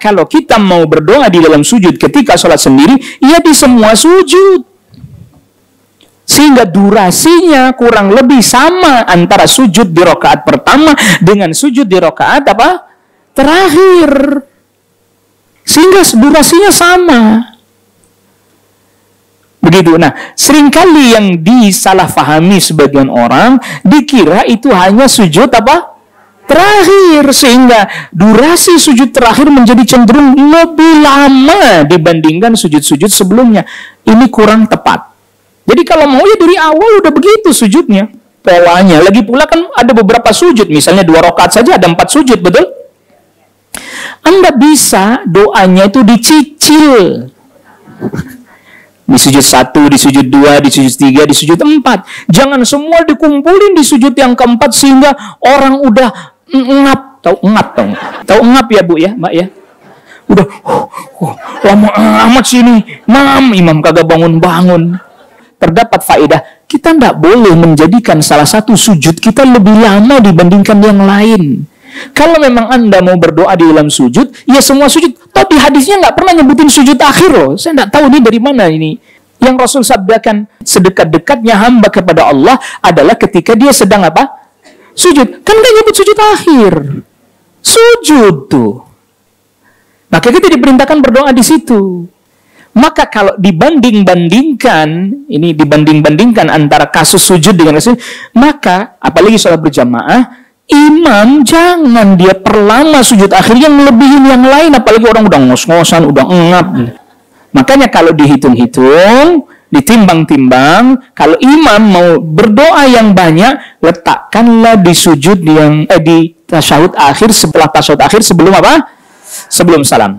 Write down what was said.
kalau kita mau berdoa di dalam sujud ketika sholat sendiri, ya di semua sujud. Sehingga durasinya kurang lebih sama antara sujud di rokaat pertama dengan sujud di rokaat apa? Terakhir. Sehingga durasinya sama. Begitu. Nah, sering kali yang disalahfahami sebagian orang dikira itu hanya sujud apa? Terakhir sehingga durasi sujud terakhir menjadi cenderung lebih lama dibandingkan sujud-sujud sebelumnya. Ini kurang tepat. Jadi kalau mau ya dari awal udah begitu sujudnya. Polanya. Lagi pula kan ada beberapa sujud. Misalnya dua rakaat saja ada empat sujud, betul? Anda bisa doanya itu dicicil di sujud satu, di sujud dua, di sujud tiga, di sujud empat. Jangan semua dikumpulin di sujud yang keempat sehingga orang udah ngap, tahu ngap tahu, tahu ngap ya bu ya, mbak ya. Udah oh, oh, lama amat sini, mam imam kagak bangun-bangun. Terdapat faedah kita tidak boleh menjadikan salah satu sujud kita lebih lama dibandingkan yang lain. Kalau memang Anda mau berdoa di dalam sujud, ya semua sujud. Tapi hadisnya nggak pernah nyebutin sujud akhir loh. Saya nggak tahu ini dari mana ini. Yang Rasul sabdakan sedekat-dekatnya hamba kepada Allah adalah ketika dia sedang apa? Sujud. Kan nggak nyebut sujud akhir. Sujud tuh. Maka kita diperintahkan berdoa di situ. Maka kalau dibanding-bandingkan, ini dibanding-bandingkan antara kasus sujud dengan kasus, maka apalagi sholat berjamaah, imam jangan dia perlama sujud akhir yang melebihin yang lain apalagi orang udah ngos-ngosan udah engap makanya kalau dihitung-hitung ditimbang-timbang kalau imam mau berdoa yang banyak letakkanlah di sujud yang eh di tasyahud akhir setelah tasyahud akhir sebelum apa? Sebelum salam